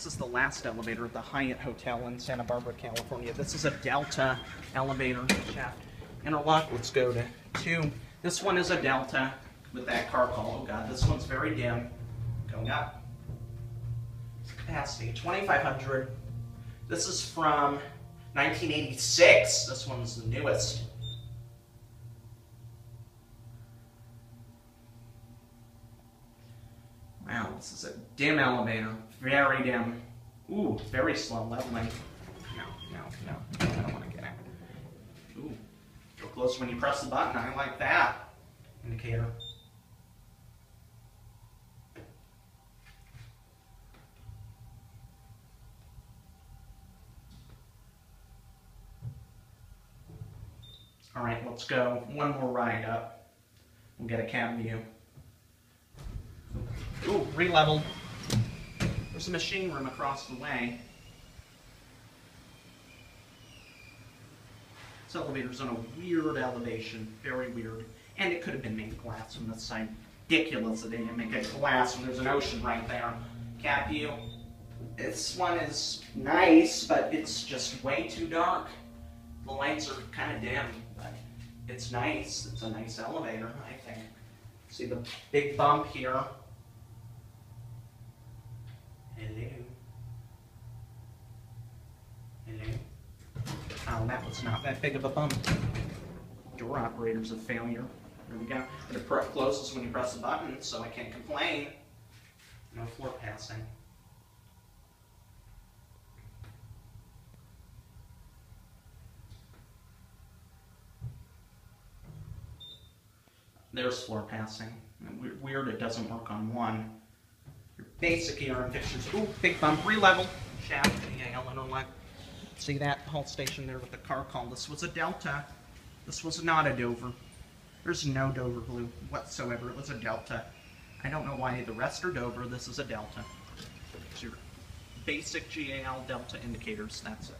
This is the last elevator at the Hyatt Hotel in Santa Barbara, California. This is a Delta elevator shaft interlock. Let's go to two. This one is a Delta with that car call. Oh god, this one's very dim. Going up. Capacity 2,500. This is from 1986. This one's the newest. This is a dim elevator. Very dim. Ooh, very slow leveling. No, no, no. I don't want to get out. Ooh, go close when you press the button. I like that indicator. All right, let's go one more ride up. We'll get a cab view. Ooh, re-leveled. There's a machine room across the way. This elevator's on a weird elevation, very weird. And it could have been made of glass from this side. Ridiculous that they didn't make it glass when there's an ocean right there. Cab view. This one is nice, but it's just way too dark. The lights are kind of dim, but it's nice. It's a nice elevator, I think. See the big bump here. Hello. Hello. Oh, that was not that big of a bump. Door operator's a failure. There we go. But it pre- closes when you press the button, so I can't complain. No floor passing. There's floor passing. Weird it doesn't work on one. Basic ERM fixtures. Ooh, big bump, re-level. Shaft, yeah, Leck. See that hall station there with the car call? This was a Delta. This was not a Dover. There's no Dover glue whatsoever. It was a Delta. I don't know why the rest are Dover. This is a Delta. It's your basic GAL Delta indicators. That's it.